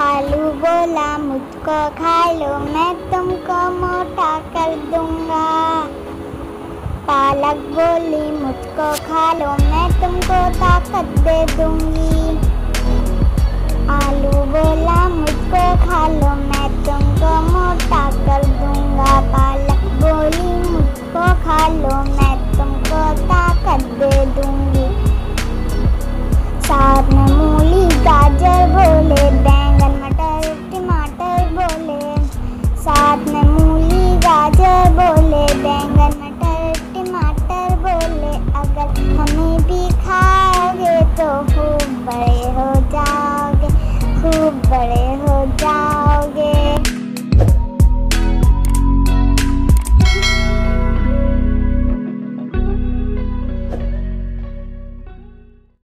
आलू बोला, मुझको खा लो मैं तुमको मोटा कर दूँगा। पालक बोली, मुझको खा लो मैं तुमको ताकत दे दूँगी। ಯೂಟ್ಯೂಬ್ ಬಳಿ